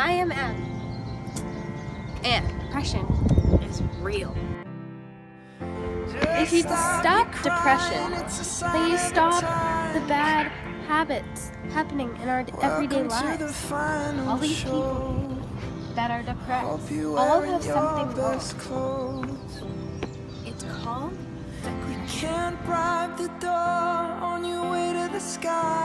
I am Em. And depression is real. If you stop depression, then you stop the bad habits happening in our everyday lives. All these people that are depressed all of have something wrong. It's called You can't bribe the door on your way to the sky.